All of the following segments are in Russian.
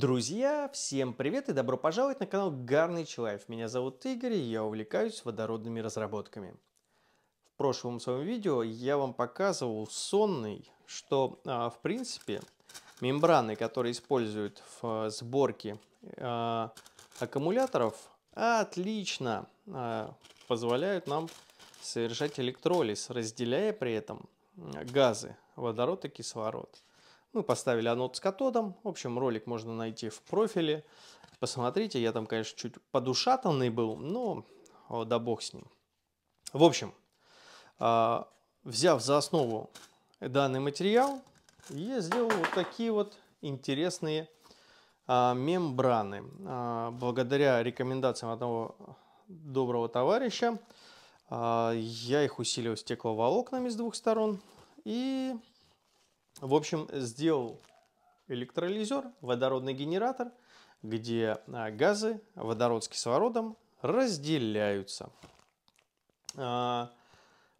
Друзья, всем привет и добро пожаловать на канал Гарный Человек. Меня зовут Игорь, и я увлекаюсь водородными разработками. В прошлом своем видео я вам показывал сонный, что а, в принципе мембраны, которые используют в а, сборке а, аккумуляторов, отлично позволяют нам совершать электролиз, разделяя при этом газы водород и кислород. Мы поставили анод с катодом. В общем, ролик можно найти в профиле. Посмотрите, я там, конечно, чуть подушатанный был, но о, да бог с ним. В общем, э, взяв за основу данный материал, я сделал вот такие вот интересные э, мембраны. Э, благодаря рекомендациям одного доброго товарища, я их усилил стекловолокнами с двух сторон. И в общем, сделал электролизер, водородный генератор, где а, газы, водород с кислородом разделяются. А,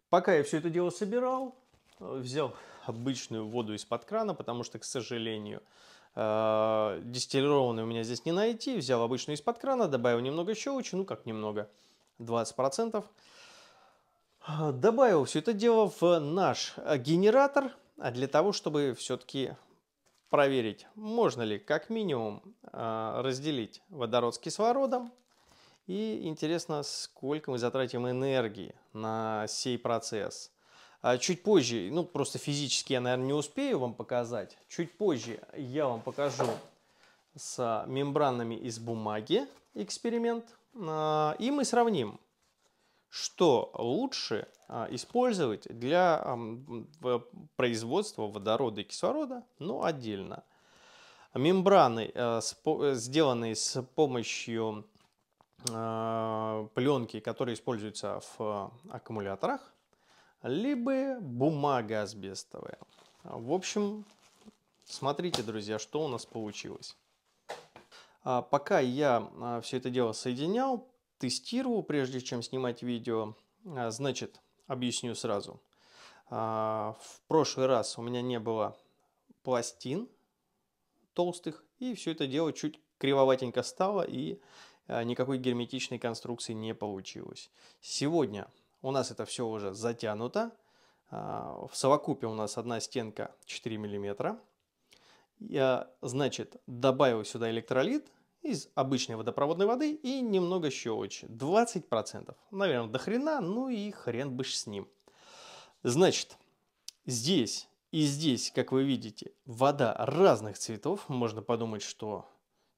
пока я все это дело собирал, взял обычную воду из-под крана, потому что, к сожалению, а, дистиллированную у меня здесь не найти. Взял обычную из-под крана, добавил немного щелочи, ну как немного, 20%. Добавил все это дело в наш генератор, а для того, чтобы все-таки проверить, можно ли как минимум а, разделить водород с кислородом. И интересно, сколько мы затратим энергии на сей процесс. А чуть позже, ну просто физически я, наверное, не успею вам показать. Чуть позже я вам покажу с мембранами из бумаги эксперимент. А, и мы сравним, что лучше а, использовать для производства водорода и кислорода, но отдельно. Мембраны, э, сделанные с помощью а, пленки, которые используются в аккумуляторах, либо бумага асбестовая. В общем, смотрите, друзья, что у нас получилось. А, пока я все это дело соединял, тестировал, прежде чем снимать видео. А, значит, объясню сразу. А, в прошлый раз у меня не было пластин толстых, и все это дело чуть кривоватенько стало, и а, никакой герметичной конструкции не получилось. Сегодня у нас это все уже затянуто. В совокупе у нас одна стенка 4 мм. Я, значит, добавил сюда электролит – из обычной водопроводной воды и немного щелочи. 20%. Наверное, до хрена, ну и хрен бы с ним. Значит, здесь и здесь, как вы видите, вода разных цветов. Можно подумать, что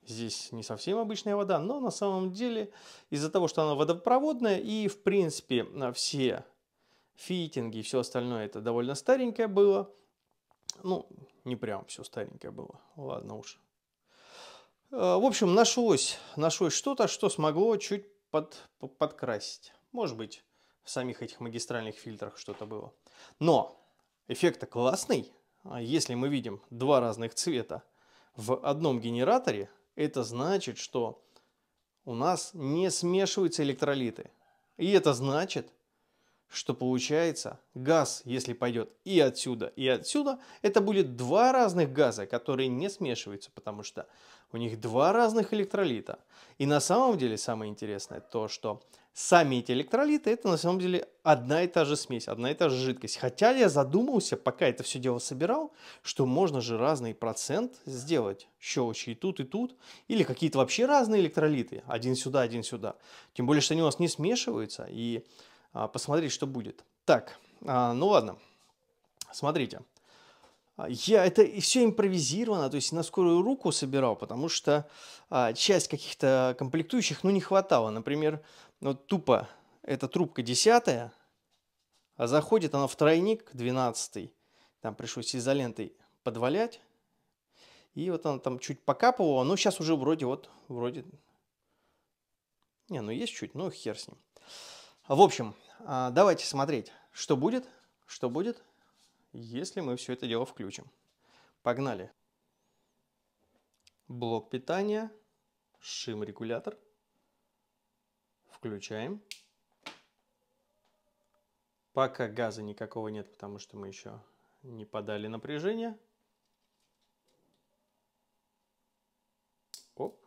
здесь не совсем обычная вода, но на самом деле из-за того, что она водопроводная и в принципе все фитинги и все остальное это довольно старенькое было. Ну, не прям все старенькое было. Ладно уж. Э, в общем, нашлось, нашлось что-то, что смогло чуть под, подкрасить. Может быть, в самих этих магистральных фильтрах что-то было. Но эффект классный. А если мы видим два разных цвета в одном генераторе, это значит, что у нас не смешиваются электролиты. И это значит, что получается газ, если пойдет и отсюда, и отсюда, это будет два разных газа, которые не смешиваются, потому что у них два разных электролита. И на самом деле самое интересное то, что сами эти электролиты это на самом деле одна и та же смесь, одна и та же жидкость. Хотя я задумался, пока это все дело собирал, что можно же разный процент сделать щелочи и тут, и тут. Или какие-то вообще разные электролиты. Один сюда, один сюда. Тем более, что они у нас не смешиваются. И а, посмотреть, что будет. Так, а, ну ладно. Смотрите. А, я это все импровизировано, то есть на скорую руку собирал, потому что а, часть каких-то комплектующих, ну, не хватало. Например, вот тупо эта трубка десятая, а заходит она в тройник 12 Там пришлось изолентой подвалять. И вот она там чуть покапывала, но сейчас уже вроде вот, вроде... Не, ну есть чуть, ну хер с ним. В общем, а, давайте смотреть, что будет, что будет, если мы все это дело включим. Погнали. Блок питания, шим-регулятор. Включаем. Пока газа никакого нет, потому что мы еще не подали напряжение. Оп.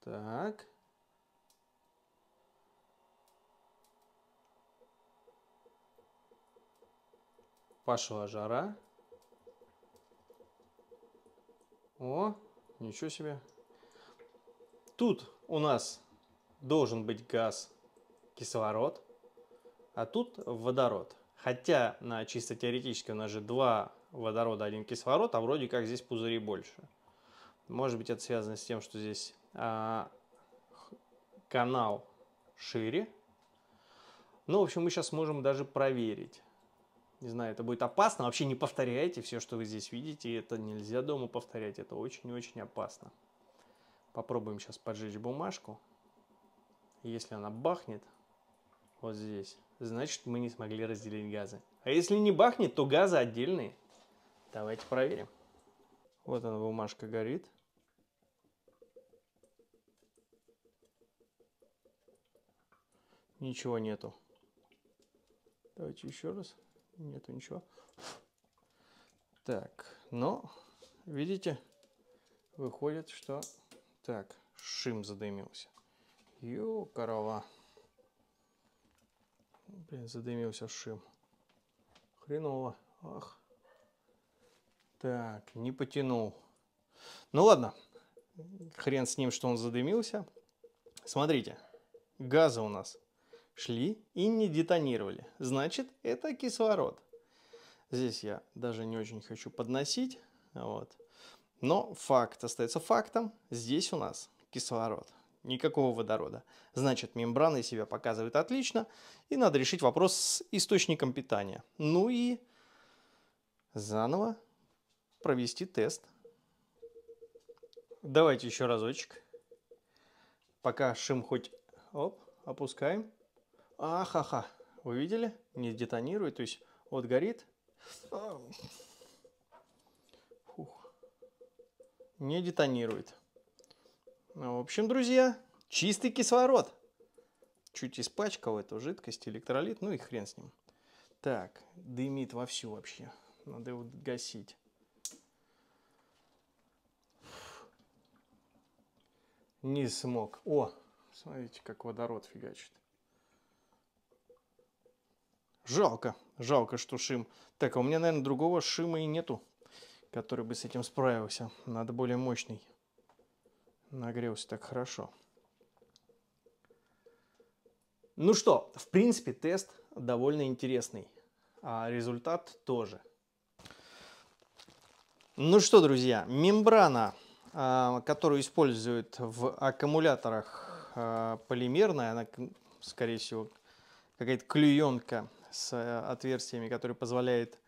Так. Пошла жара. О, ничего себе. Тут у нас должен быть газ, кислород, а тут водород. Хотя на чисто теоретически у нас же два водорода, один кислород, а вроде как здесь пузыри больше. Может быть это связано с тем, что здесь а, канал шире. Ну, в общем, мы сейчас можем даже проверить. Не знаю, это будет опасно. Вообще не повторяйте все, что вы здесь видите. Это нельзя дома повторять. Это очень-очень опасно. Попробуем сейчас поджечь бумажку. Если она бахнет вот здесь, значит мы не смогли разделить газы. А если не бахнет, то газы отдельные. Давайте проверим. Вот она, бумажка горит. Ничего нету. Давайте еще раз. Нету ничего. Так, но, видите, выходит, что... Так, шим задымился. Ё, корова. Блин, задымился шим. Хреново. Ах. Так, не потянул. Ну ладно, хрен с ним, что он задымился. Смотрите, газы у нас шли и не детонировали. Значит, это кислород. Здесь я даже не очень хочу подносить. Вот. Но факт остается фактом. Здесь у нас кислород. Никакого водорода. Значит, мембраны себя показывают отлично. И надо решить вопрос с источником питания. Ну и заново провести тест. Давайте еще разочек. Пока шим хоть... Оп, опускаем. Ахаха. Вы видели? Не детонирует. То есть вот горит. Фух. Не детонирует. Ну, в общем, друзья, чистый кислород. Чуть испачкал эту жидкость, электролит, ну и хрен с ним. Так, дымит вовсю вообще. Надо его гасить. Не смог. О, смотрите, как водород фигачит. Жалко, жалко, что шим. Так, а у меня, наверное, другого шима и нету, который бы с этим справился. Надо более мощный. Нагрелся так хорошо. Ну что, в принципе, тест довольно интересный. А результат тоже. Ну что, друзья, мембрана, а, которую используют в аккумуляторах а, полимерная, она, скорее всего, какая-то клюенка с э, отверстиями, которые позволяет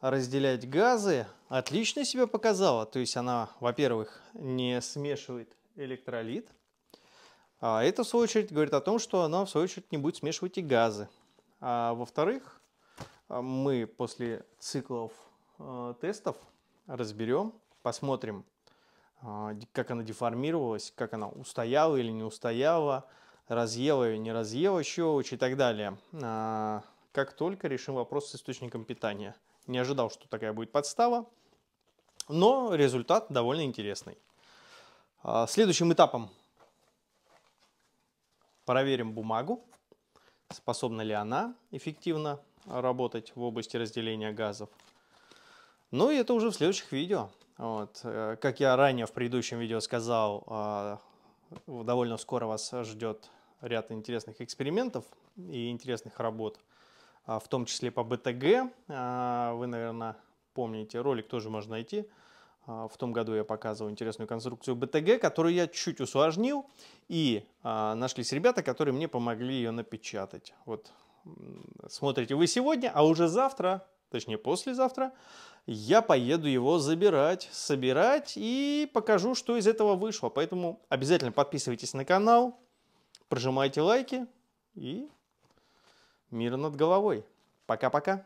разделять газы, отлично себя показала. То есть она, во-первых, не смешивает электролит, а это, в свою очередь, говорит о том, что она, в свою очередь, не будет смешивать и газы. А во-вторых, мы после циклов э, тестов разберем, посмотрим, э, как она деформировалась, как она устояла или не устояла, разъела или не разъела щелочь и так далее. А, как только решим вопрос с источником питания. Не ожидал, что такая будет подстава, но результат довольно интересный. А, следующим этапом проверим бумагу, способна ли она эффективно работать в области разделения газов. Ну и это уже в следующих видео. Вот. Э, как я ранее в предыдущем видео сказал, а, довольно скоро вас ждет ряд интересных экспериментов и интересных работ в том числе по БТГ. А, вы, наверное, помните, ролик тоже можно найти. А, в том году я показывал интересную конструкцию БТГ, которую я чуть усложнил, и нашлись ребята, которые мне помогли ее напечатать. Вот смотрите вы сегодня, а уже завтра, точнее послезавтра, я поеду его забирать, собирать и покажу, что из этого вышло. Поэтому обязательно подписывайтесь на канал, прожимайте лайки и Мир над головой. Пока-пока.